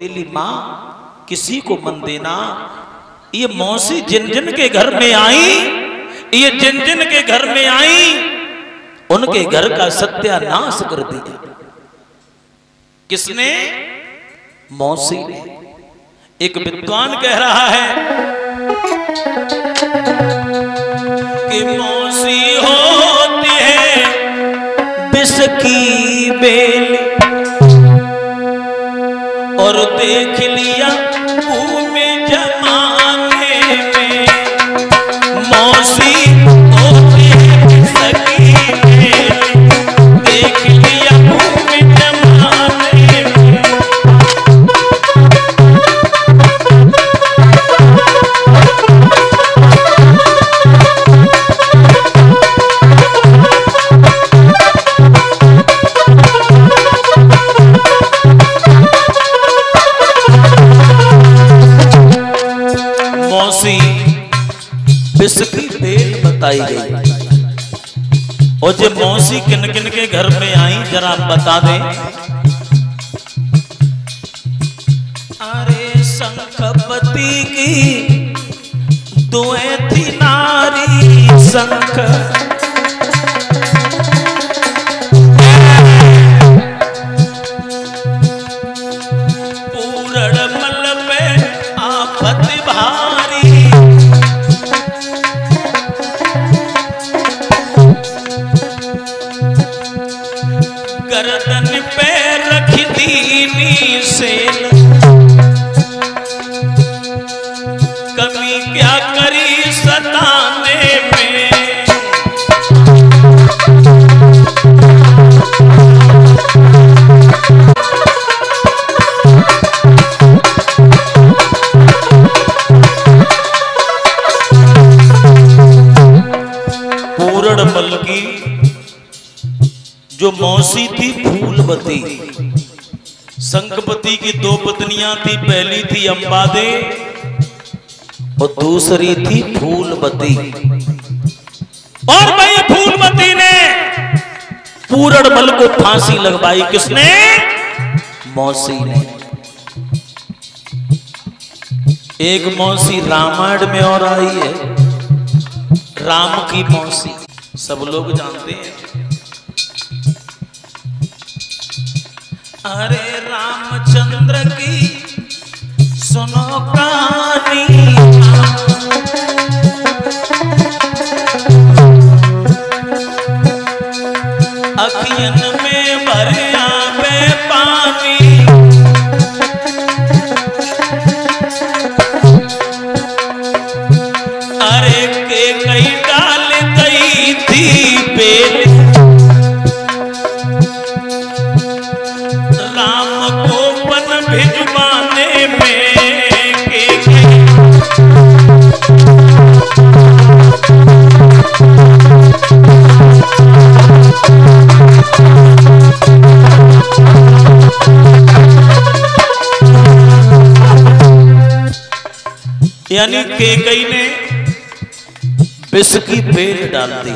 तेली माँ किसी को मन देना, ये मौसी जिन जिन के घर में आई, ये जिन जिन के घर में आई, उनके घर का सत्यानाश कर दिया। किसने? मौसी ने। एक विद्वान कह रहा है कि विष की बेल बताई गई। और जब मौसी किन किन के घर में आई, जरा बता दें। अरे शंखपति की दुए थी नारी शंख। पूरण मल पे आफत भारी कमी क्या करी सताने में? पूरण जो मौसी थी फूलवती संकपति की दो पत्नियाँ थी, पहली थी अंबादे और दूसरी थी फूलवती और भाई फूलवती ने पूरण मल को फांसी लगवाई किसने? मौसी ने। एक मौसी रामायण में और आई है, राम की मौसी। सब लोग जानते हैं। अरे रामचंद्र की सुनो कहानी। अखियन में भरिया यानी केकई ने विष की बेल डाल दी।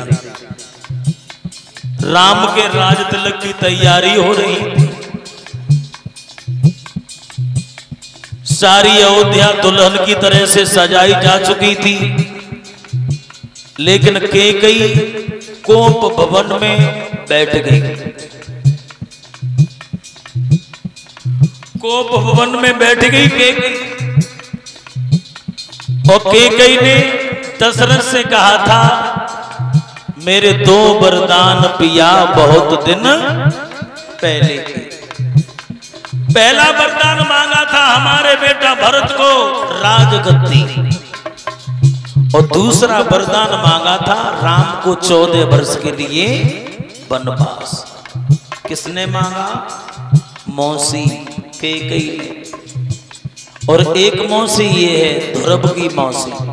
राम के राज तिलक की तैयारी हो रही थी। सारी अयोध्या दुल्हन की तरह से सजाई जा चुकी थी। लेकिन केकई कोप भवन में बैठ गई। कोप भवन में बैठ गई केकई और केकई ने, दशरथ से कहा था, मेरे दो वरदान पिया बहुत दिन पहले पहला वरदान मांगा था हमारे बेटा भरत को राजगद्दी। और दूसरा वरदान मांगा था राम को चौदह वर्ष के लिए वनवास। किसने मांगा? मौसी केकई ने। और एक मौसी ये है ध्रुव की मौसी।